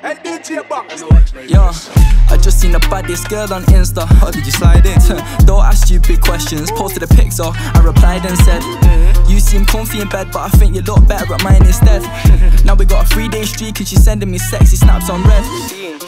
Hey, DJ Box. Yeah, I just seen the baddest girl on Insta. How did you slide in? Don't ask stupid questions. Posted a pic, so I replied and said, You seem comfy in bed, but I think you look better at mine instead. now we got a three day streak, and she's sending me sexy snaps on red.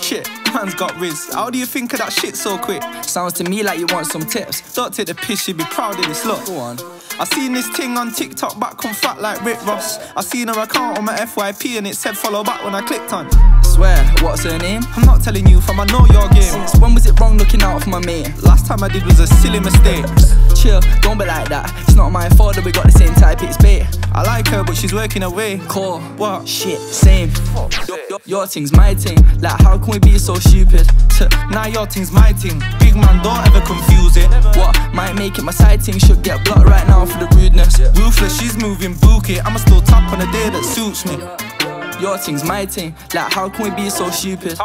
Shit, man's got riz. How do you think of that shit so quick? Sounds to me like you want some tips. Don't take the piss, you'd be proud of this look. Go on. I seen this thing on TikTok back come fat like Rick Ross. I seen her account on my FYP and it said follow back when I clicked on. Swear, what's her name? I'm not telling you, fam, I know your game. So when was it wrong looking out for my mate? Last time I did was a silly mistake. Chill, don't be like that. It's not my fault that we got the same type, it's bait. I like her, but she's working away. Core, What? shit, same. Your thing's my thing. Like, how can we be so stupid? T- Now your thing's my thing. Big man, don't ever confuse it. What might make it my side thing should get blocked right now for the rudeness. Ruthless, she's moving bookie. I'ma still tap on a day that suits me. Your thing's my thing. Like, how can we be so stupid?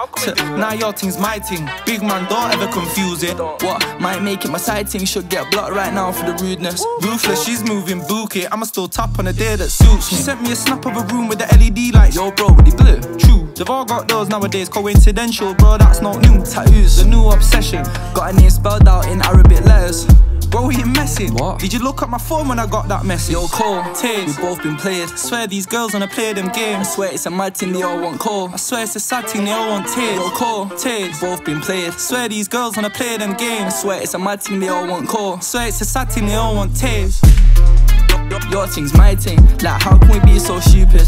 Now your thing's my thing. Big man, don't ever confuse it. What might make it my side thing should get blocked right now for the rudeness. Ruthless, she's moving bookie. I'ma still tap on a day that suits me. She sent me a snap of a room with the LED lights. Yo, bro, with the blue True, they've all got those nowadays. Coincidental, bro, that's not new. tattoos. The new obsession. Got a name spelled out in Arabic letters. Bro, you messing? What? Did you look at my phone when I got that message? Yo, Cole, Tays. we both been played. I Swear these girls wanna play them games. Swear it's a mad thing, they all want Cole. I swear it's a sad thing, they all want tears. Yo, Cole, Tays. both been played. I Swear these girls wanna play them games. Swear it's a mad thing, they all want Cole. Swear it's a sad thing, they all want tears. Your thing's my thing. Like, how can we be so stupid?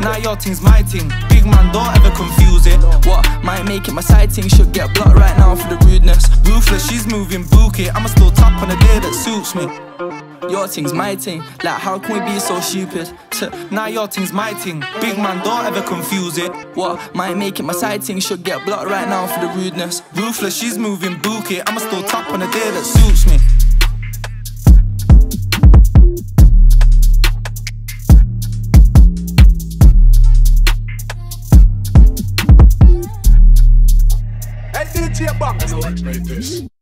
Now your thing's my thing. Big man, don't ever confuse it. What might make it my side thing should get blocked right now for the rudeness. Ruthless, she's moving that. Your thing's my thing. Like, how can we be so stupid? T- Now your thing's my thing. Big man, don't ever confuse it. what might make it my side thing should get blocked right now for the rudeness. Ruthless, she's moving bookie. I'ma still tap on a day that suits me. Hey, DJ Box.